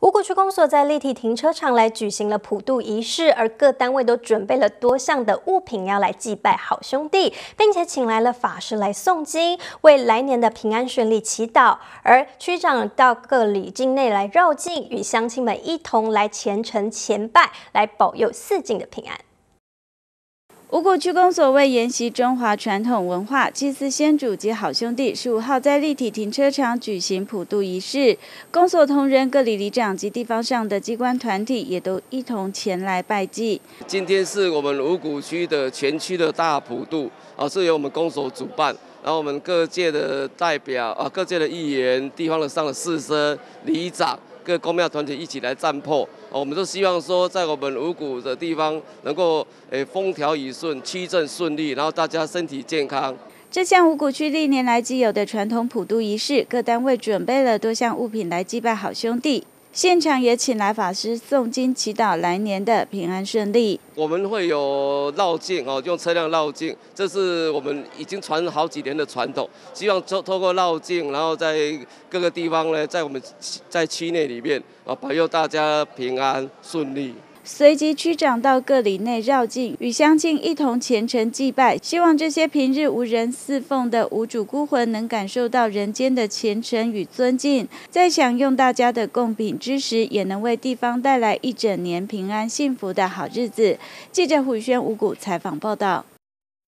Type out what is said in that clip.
五谷区公所在立体停车场来举行了普渡仪式，而各单位都准备了多项的物品要来祭拜好兄弟，并且请来了法师来诵经，为来年的平安顺利祈祷。而区长到各里境内来绕境，与乡亲们一同来虔诚前拜，来保佑四境的平安。五股区公所为沿袭中华传统文化，祭祀先祖及好兄弟，十五号在立体停车场举行普渡仪式。公所同仁、各里里长及地方上的机关团体也都一同前来拜祭。今天是我们五股区的全区的大普渡而，是由我们公所主办，然后我们各界的代表啊，各界的议员、地方的上的士绅、里长。各公庙团体一起来占破，我们都希望说，在我们五谷的地方能够诶风调雨顺、区政顺利，然后大家身体健康。这项五谷区历年来既有的传统普渡仪式，各单位准备了多项物品来祭拜好兄弟。现场也请来法师诵经祈祷来年的平安顺利。我们会有绕境哦，用车辆绕境，这是我们已经传好几年的传统。希望透透过绕境，然后在各个地方呢，在我们在区内里面啊，保佑大家平安顺利。随即区长到各里内绕境，与乡亲一同虔诚祭拜，希望这些平日无人侍奉的无主孤魂能感受到人间的虔诚与尊敬，在享用大家的贡品之时，也能为地方带来一整年平安幸福的好日子。记者胡宇轩五谷采访报道。